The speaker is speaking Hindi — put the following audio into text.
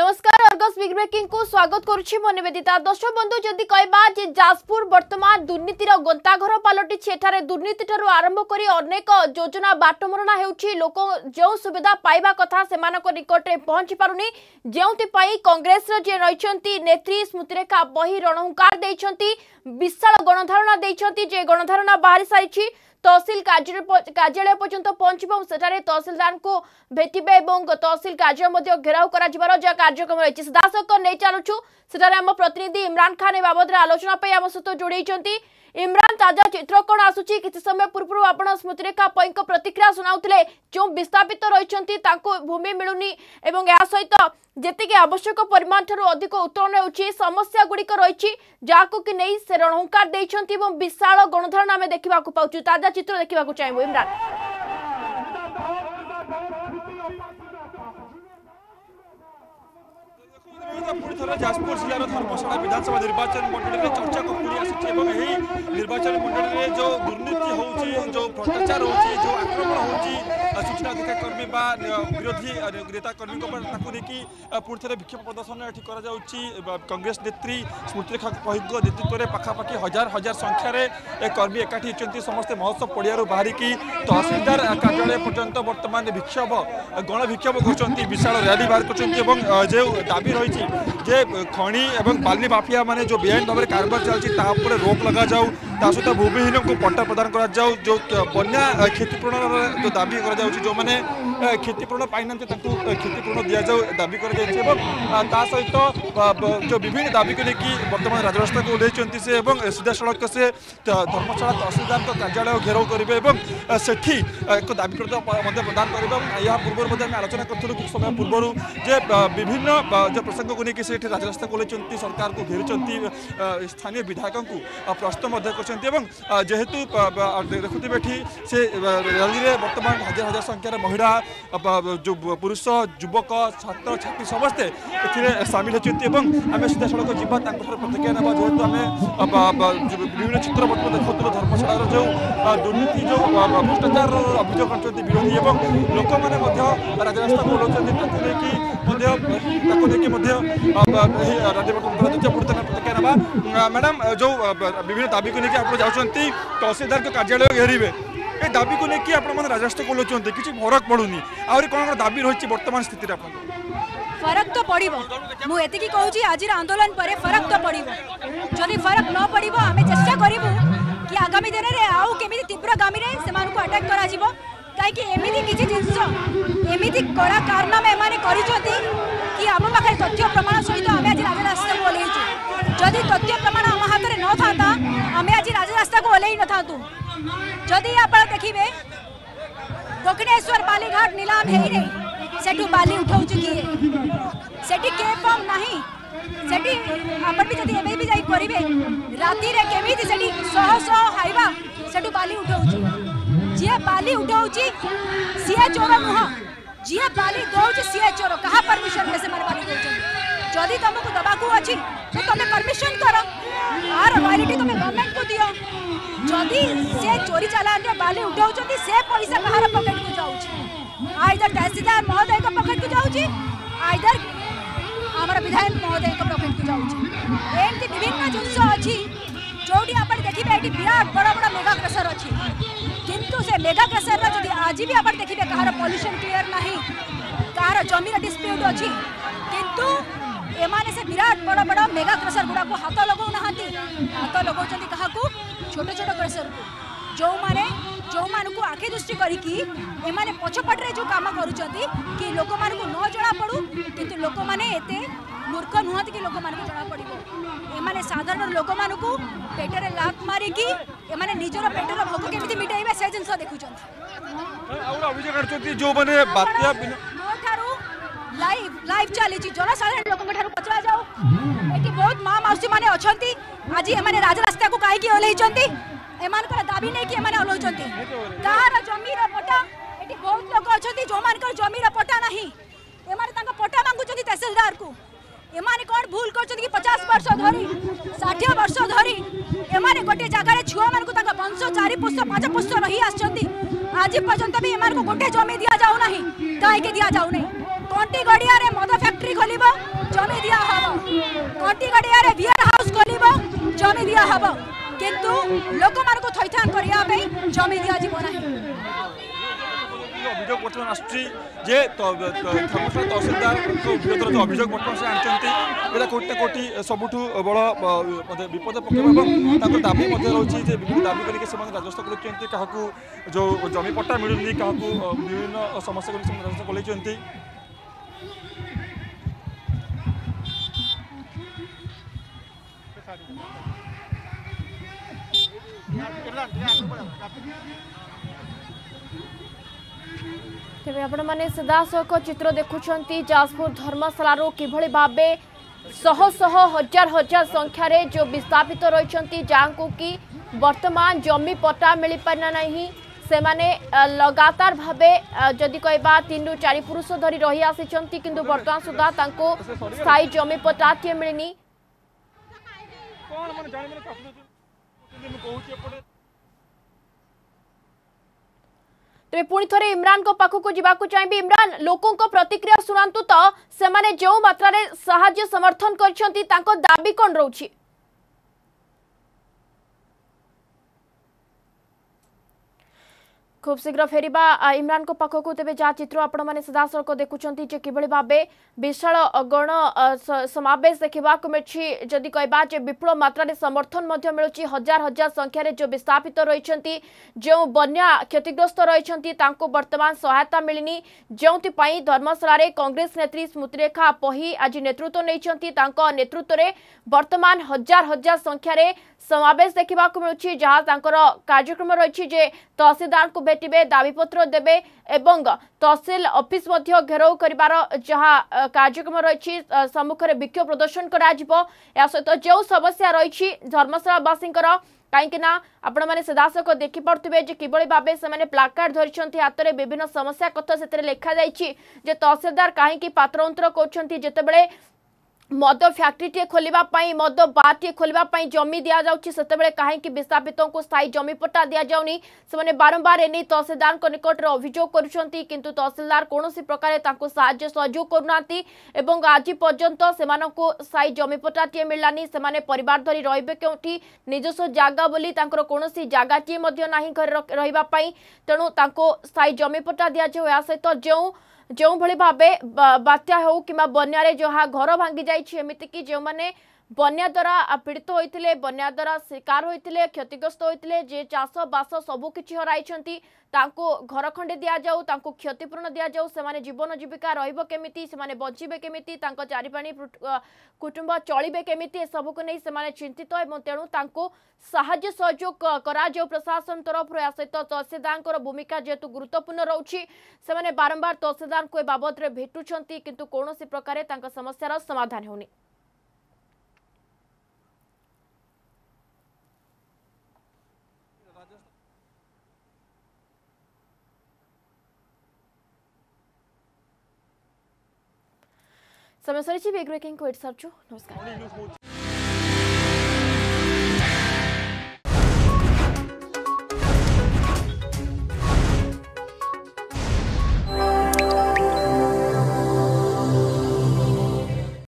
নমস্কার অর্গস বিগ ব্রেকিং কু স্বাগত করছি মু নিবেদিতা দর্শক বন্ধু যদি কইবা যে যাজপুর বর্তমান দুর্নীতির গন্তাঘর পালটিছে এখানে দুর্নীতি ঠার আরম্ভ করে অনেক যোজনা বাটমরণা হেউছি লোক যে সুবিধা পাইবা কথা সেমানক নিকটে পৌঁছি পারুনি যেউথিপাই কংগ্রেসর যে রয়েছেন নেত্রী স্মৃতিরেখা বহি রণহুঙ্কার দিয়েছেন বিশাল গণধারণা দিয়েছেন যে গণধারণা বাহারি সারিছে তহসিল কার্যালয় পর্যন্ত পৌঁছব এবং সেখানে তহসিলদার ভেটবে এবং তহসিল কার্য ঘেরাও করা যা কার্যক্রম রয়েছে সিধাসলখ নিয়ে চালুছু সেখানে আমার প্রতিনিধি ইমরান খান এ বাবদরে আলোচনা আমার সহ যোড়াই ইমরান ताजा चित्र कौन आसुची किसी समय पूर्व आप स्मृतिरेखा पैंक प्रतिक्रिया सुनाऊ जो विस्थापित रही भूमि मिलूनी या सहित जी आवश्यक परिमाण ठू अधिक उत्तोलन हो समस्या गुड़िक रही जहाँ कि नहीं से रणहुंकार विशा गणधारणा आम देखा पाच ताजा चित्र देखा चाहिए इम्रान पुलिस ଏଥର ଯାଜପୁର ଜିଲ୍ଲାର ଧର୍ମଶାଳା ବିଧାନସଭା ନିର୍ବାଚନ ମଣ୍ଡଳୀରେ ଚର୍ଚ୍ଚାକୁ ପୁଣି ଆସୁଛି ଏବଂ ଏହି ନିର୍ବାଚନ ମଣ୍ଡଳୀରେ ଯେଉଁ ଦୁର୍ନୀତି ହେଉଛି ଯେଉଁ ଭ୍ରଷ୍ଟାଚାର ହେଉଛି ଯେଉଁ ଆକ୍ରମଣ ହେଉଛି ସୂଚନା ଅଧିକାର କର୍ମୀ ବା ବିରୋଧୀ ନେତାକର୍ମୀଙ୍କ ତାକୁ ନେଇକି ପୁଣି ଥରେ ବିକ୍ଷୋଭ ପ୍ରଦର୍ଶନ ଏଠି କରାଯାଉଛି କଂଗ୍ରେସ ନେତ୍ରୀ ସ୍ମୃତି ପହିଙ୍କ ନେତୃତ୍ୱରେ ପାଖାପାଖି ହଜାର ହଜାର ସଂଖ୍ୟାରେ କର୍ମୀ ଏକାଠି ହୋଇଛନ୍ତି ସମସ୍ତେ ମହୋତ୍ସବ ପଡ଼ିଆରୁ ବାହାରିକି ତହସିଲଦାର କାର୍ଯ୍ୟାଳୟ ପର୍ଯ୍ୟନ୍ତ ବର୍ତ୍ତମାନ ବିକ୍ଷୋଭ ଗଣବିକ୍ଷୋଭ କରୁଛନ୍ତି ବିଶାଳ ର୍ୟାଲି ବାହାର କରୁଛନ୍ତି ଏବଂ ଯେଉଁ ଦାବି ରହିଛି যে જે ખણી એવં બાલની માફિયા મને જો બેઆઇન ભાવે કારબાર ચાલશે તાપરે રોક લગાજાઉ ତା ସହିତ ଭୂମିହୀନଙ୍କୁ ପଟ୍ଟା ପ୍ରଦାନ କରାଯାଉ ଯେଉଁ ବନ୍ୟା କ୍ଷତିପୂରଣର ଯେଉଁ ଦାବି କରାଯାଉଛି ଯେଉଁମାନେ କ୍ଷତିପୂରଣ ପାଇନାହାନ୍ତି ତାଙ୍କୁ କ୍ଷତିପୂରଣ ଦିଆଯାଉ ଦାବି କରାଯାଇଛି ଏବଂ ତା ସହିତ ଯେଉଁ ବିଭିନ୍ନ ଦାବିକୁ ନେଇକି ବର୍ତ୍ତମାନ ରାଜରାସ୍ତାକୁ ଓହ୍ଲାଇଛନ୍ତି ସେ ଏବଂ ସିଧାସଳଖ ସେ ଧର୍ମଶାଳା ତହସିଲଦାରଙ୍କ କାର୍ଯ୍ୟାଳୟ ଘେରାଉ କରିବେ ଏବଂ ସେଠି ଏକ ଦାବି ମଧ୍ୟ ପ୍ରଦାନ କରିବେ ଏବଂ ଏହା ପୂର୍ବରୁ ମଧ୍ୟ ଆମେ ଆଲୋଚନା କରିଥିଲୁ କିଛି ସମୟ ପୂର୍ବରୁ ଯେ ବିଭିନ୍ନ ଯେଉଁ ପ୍ରସଙ୍ଗକୁ ନେଇକି ସେଠି ରାଜରାସ୍ତାକୁ ଓହ୍ଲାଇଛନ୍ତି ସରକାରକୁ ଘେରିଛନ୍ତି ସ୍ଥାନୀୟ ବିଧାୟକଙ୍କୁ ପ୍ରଶ୍ନ ମଧ୍ୟ କରିଛନ୍ତି କରିଛନ୍ତି ଏବଂ ଯେହେତୁ ଦେଖୁଥିବେ ଏଠି ସେ ର୍ୟାଲିରେ ବର୍ତ୍ତମାନ ହଜାର ହଜାର ସଂଖ୍ୟାରେ ମହିଳା ପୁରୁଷ ଯୁବକ ଛାତ୍ରଛାତ୍ରୀ ସମସ୍ତେ ଏଥିରେ ସାମିଲ ହୋଇଛନ୍ତି ଏବଂ ଆମେ ସିଧାସଳଖ ଯିବା ତାଙ୍କଠାରୁ ପ୍ରତିକ୍ରିୟା ନେବା ଯେହେତୁ ଆମେ ବିଭିନ୍ନ ଚିତ୍ର ବର୍ତ୍ତମାନ ଦେଖୁଥିଲୁ ଧର୍ମଶାଳାର ଯେଉଁ ଦୁର୍ନୀତି ଯେଉଁ ଭ୍ରଷ୍ଟାଚାରର ଅଭିଯୋଗ କରିଛନ୍ତି ବିରୋଧୀ ଏବଂ ଲୋକମାନେ ମଧ୍ୟ ରାଜରାସ୍ତା ବୁଲଉଛନ୍ତି ତାକୁ ନେଇକି ମଧ୍ୟ ତାକୁ ନେଇକି ମଧ୍ୟ ଏହି ରାଜ୍ୟ ବର୍ତ୍ତମାନ ପ୍ରତିକ୍ରିୟା ନେବା ମ୍ୟାଡ଼ାମ୍ ଯେଉଁ ବିଭିନ୍ନ ଦାବିକୁ ନେଇକି আপনার যাচ্ছেন তহসিলদার কার্যালয় ঘেরিবে এই দাবি কু নিয়ে আপনার মানে রাজস্ব খোলুচার কিছু ফরক পড়ুনি আহরি কোণ কোণ দাবি রয়েছে বর্তমান স্থিতি আপনার ফরক তো পড়ব মু এতিকি কৌছি আজির আন্দোলন পরে ফরক তো পড়ব যদি ফরক ন পড়ব আমি চেষ্টা করবু কি আগামী দিনের আউ কেমি কেমিতি তীব্রগামী সে আটাক করা যাব কাইকি এমিতি কিছু জিনিস এমিতি কড়া কারনামা এমানে করিছেন কি আম পাখে তথ্য প্রমাণ সহিত আমি আজ রাজরাস্তা ওলাইছু যদি তথ্য প্রমাণ আমার হাতে ন থাকে ઓલેઈ ન થાતું যদি আপনার দেখবে দক্ষিণেশ্বর বালিঘাট নিলাম হেইরে সেটু বালি উঠাউছি কি সেটি কে ফর্ম নাহি সেটি আপন বি যদি এবে বি যাই করিবে রাতিরে কেমিতি সেটি শহ শহ হাইবা সেটু বালি উঠাউছি যিয়ে বালি উঠাউছি সিয়ে চোর নুহ যিয়ে বালি দৌছি সিয়ে চোর কাহা পারমিশন রে সে মারে বালি দৌছি जदि तुमको दबाक अच्छी तो तुम परमिशन कर आर रयालीटी तुम गवर्नमेंट को दियो जदि से चोरी चलान बाली उठाऊ से पैसा कहार पकेट को जाऊँ आइदर तहसीलदार महोदय को पकेट को जाऊँ आइदर विधायक महोदय को पकेट को जाऊँ विभिन्न जिनस अच्छी जो आप देखिए ये विराट बड़ बड़ मेगा प्रेसर अच्छी किंतु से मेगा प्रेसर जो आज भी आप देखिए कहार पल्यूशन क्लीयर ना कहार जमीर डिस्प्यूट अच्छी किंतु ଏମାନେ ସେ ବିରାଟ ବଡ଼ ବଡ଼ ମେଗା କ୍ରସର ଗୁଡ଼ାକୁ ହାତ ଲଗାଉନାହାନ୍ତି ହାତ ଲଗାଉଛନ୍ତି କାହାକୁ ଛୋଟ ଛୋଟ କ୍ରସରକୁ ଯେଉଁମାନେ ଯେଉଁମାନଙ୍କୁ ଆଖି ଦୃଷ୍ଟି କରିକି ଏମାନେ ପଛପଟରେ ଯେଉଁ କାମ କରୁଛନ୍ତି କି ଲୋକମାନଙ୍କୁ ନ ଜଣାପଡ଼ୁ କିନ୍ତୁ ଲୋକମାନେ ଏତେ ମୂର୍ଖ ନୁହନ୍ତି କି ଲୋକମାନଙ୍କୁ ଜଣାପଡ଼ିବ ଏମାନେ ସାଧାରଣ ଲୋକମାନଙ୍କୁ ପେଟରେ ଲାତ ମାରିକି ଏମାନେ ନିଜର ପେଟର ଭୋକ କେମିତି ମିଟାଇବେ ସେ ଜିନିଷ ଦେଖୁଛନ୍ତି ଅଭିଯୋଗ କରୁଛନ୍ତି ଯେଉଁମାନେ ବାତ୍ୟା लाइव लाइव चली जनसाधारण लोक पचरा जाओ ये बहुत माँ मौसी मैंने आज एने राजस्ता को कहीं एम दाबी नहीं कि जमीर पटा ये बहुत लोक अच्छा जो मान जमीर पटा ना एम पटा मांगूँ तहसिलदार को एम कौन भूल कर पचास वर्ष धरी षाठ वर्ष धरी एम गोटे जगार छुआ मान वंश चार पांच पुष्ट रही आज पर्यटन भी एम गोटे जमी दि जाऊना कहीं दि जाऊना কন্টি গড়িয়ারে মদ ফ্যাক্টরি খোলিব জমি দিয়া হব কন্টি গড়িয়ারে বিয়ার হাউস খোলিব জমি দিয়া হব কিন্তু লোকমানকু ଥଇଥାନ କରିବା ପାଇଁ ଜମି ଦିଆଯିବ ନାହିଁ অভিযোগ বর্তমান আসছি যে ধর্মশালা তহসিলদারঙ্ক বিরোধের যে অভিযোগ বর্তমান সে আনিছেন এটা কোটি না কোটি সবুঠু বড় বিপদ পকাইব এবং তাঁর দাবি মধ্যে রয়েছে যে বিভিন্ন দাবি করি সে রাজস্ব করছেন কাহকু যে জমি পট্টা মিলুনি কাহকু বিভিন্ন সমস্যা করি রাজস্ব কলেছেন तेरे आपण मैंने सदासख चित्र देखुं जाजपुर धर्मशालू कि भावे शह शह हजार हजार संख्यारे जो विस्थापित रही जहाँ को कि वर्तमान जमी पट्टा मिल पारना नहीं সেমানে লগাতার ভাবে যদি কহবা তিন রু চারি পুরুষ ধরি রহি আসিছেন কিন্তু বর্তমান সুদ্ধা তাঁকু স্থায়ী জমি পট্টাটিয়ে মিলিনি তবে পুঁ থ ইমরান পাখক যা চাইবি ইমরান কো প্রতিক্রিয়া শুণু তো সে যে মাত্রায় সাহায্য সমর্থন করছেন দাবি কণ রয়েছে खूब शीघ्र फेर इम्रान को पाखक तेज जहाँ चित्र आपदासल देखुं कि भाव विशाल गण समावेश देखा मिली जदि कह विपुल मात्रा रे समर्थन मिलूँ हजार हजार संख्यार जो विस्थापित रही जो बना क्षतिग्रस्त रही बर्तमान सहायता मिलनी जो धर्मशाला कंग्रेस नेत्री स्मृतिरेखा पही आज नेतृत्व नहीं नेतृत्व में बर्तमान हजार हजार संख्यार समावेश देखा मिलूँ जहाँ तरह कार्यक्रम रही तहसीलदार को भेटे दावीपत्र देवे तहसिल अफिस् घेराउ कर कार्यक्रम रही सम्मुखें विक्षोभ प्रदर्शन करा करो समस्या रही धर्मशालावासी कहीं आपण मैंने सदासख देखिपे कि भाव से प्लाकार्ड धरी हाथ में विभिन्न समस्या कथ से लिखा जा तहसिलदार कहीं पात्र अंतर मद फैक्ट्री टे खोल मद बार टे खोल जमी दि जाते कहीं विस्थापित को स्थायी जमी पट्टा दि जाऊनी बारंबार एने तहसीलदार निकट अभोग कर तहसिलदार कौन प्रकार सहयोग कर आज पर्यत से स्थायी जमी पट्टा टे मिललानी से परी रे क्यों निजस्व जगह बोली कौन जगह टीए ना घर रही तेणु स्थायी जमी पट्टा दि जाऊ सहित जो ଯେଉଁଭଳି ଭାବେ ବାତ୍ୟା ହେଉ କିମ୍ବା ବନ୍ୟାରେ ଯାହା ଘର ଭାଙ୍ଗିଯାଇଛି ଏମିତିକି ଯେଉଁମାନେ ବନ୍ୟା ଦ୍ୱାରା ପୀଡ଼ିତ ହୋଇଥିଲେ ବନ୍ୟା ଦ୍ୱାରା ଶିକାର ହୋଇଥିଲେ କ୍ଷତିଗ୍ରସ୍ତ ହୋଇଥିଲେ ଯିଏ ଚାଷବାସ ସବୁକିଛି ହରାଇଛନ୍ତି ତାଙ୍କୁ ଘର ଖଣ୍ଡେ ଦିଆଯାଉ ତାଙ୍କୁ କ୍ଷତିପୂରଣ ଦିଆଯାଉ ସେମାନେ ଜୀବନ ଜୀବିକା ରହିବ କେମିତି ସେମାନେ ବଞ୍ଚିବେ କେମିତି ତାଙ୍କ ଚାରିପାଣି କୁଟୁମ୍ବ ଚଳିବେ କେମିତି ଏସବୁକୁ ନେଇ ସେମାନେ ଚିନ୍ତିତ ଏବଂ ତେଣୁ ତାଙ୍କୁ ସାହାଯ୍ୟ ସହଯୋଗ କରାଯାଉ ପ୍ରଶାସନ ତରଫରୁ ଏହା ସହିତ ତହସିଲଦାରଙ୍କର ଭୂମିକା ଯେହେତୁ ଗୁରୁତ୍ୱପୂର୍ଣ୍ଣ ରହୁଛି ସେମାନେ ବାରମ୍ବାର ତହସିଲଦାରଙ୍କୁ ଏ ବାବଦରେ ଭେଟୁଛନ୍ତି କିନ୍ତୁ କୌଣସି ପ୍ରକାରେ ତାଙ୍କ ସମସ୍ୟାର ସମାଧାନ ହେଉନି समय सरिची ब्रेकिंग को इट्स नमस्कार